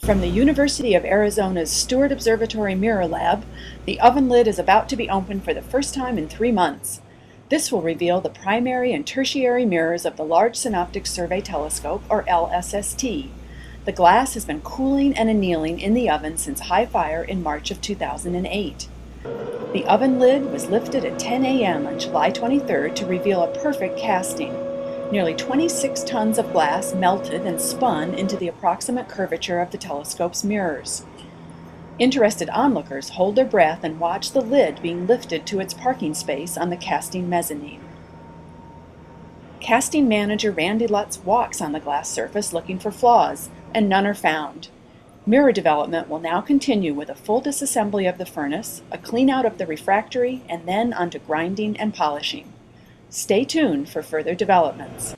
From the University of Arizona's Steward Observatory Mirror Lab, the oven lid is about to be opened for the first time in three months. This will reveal the primary and tertiary mirrors of the Large Synoptic Survey Telescope, or LSST. The glass has been cooling and annealing in the oven since high fire in March of 2008. The oven lid was lifted at 10 a.m. on July 23rd to reveal a perfect casting. Nearly 26 tons of glass melted and spun into the approximate curvature of the telescope's mirrors. Interested onlookers hold their breath and watch the lid being lifted to its parking space on the casting mezzanine. Casting manager Randy Lutz walks on the glass surface looking for flaws, and none are found. Mirror development will now continue with a full disassembly of the furnace, a clean out of the refractory, and then onto grinding and polishing. Stay tuned for further developments.